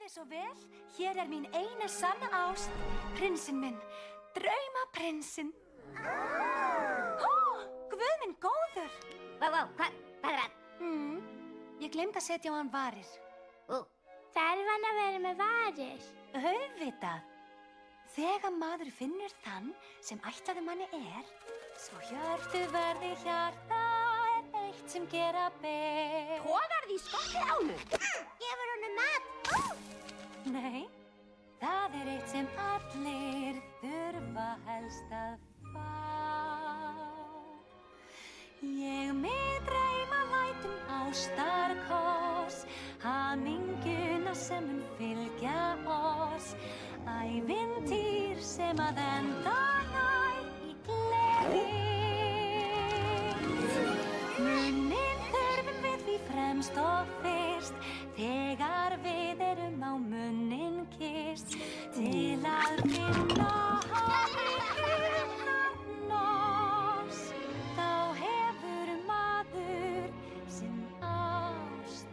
þið svo vel. Hér er mín eina sanna ást, prinsinn minn, draumaprinsinn. Ó, guð minn góður. Vá, vá, hvað, hvað er það? Mm, ég glemt að setja á hann varir. Ú, Þarf hann að vera með varir? Auðvitað. Þegar maður finnur þann sem ætlaði manni er, svo hjörtu verði hjarta er eitt sem gera ber. tógar því skottið á nú. Allir þurfa helst að fá. Ég mig dreyma lætum ástarkos, haminguna sem mun fylgja oss, ævintýr sem að enda nær í gleði. Til að finna hafinn oss Þá hefur maður sinn ástarkost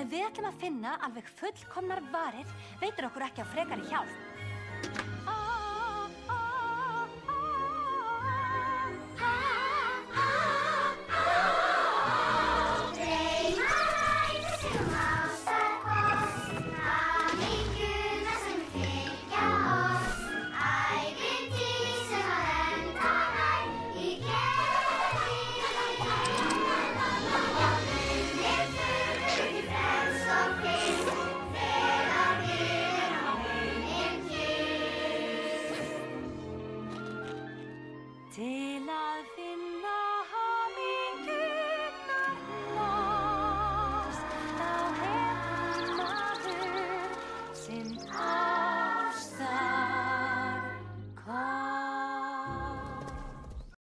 Ef við ætlum að finna alveg fullkomnar varir veitur okkur ekki á frekari hjálp till I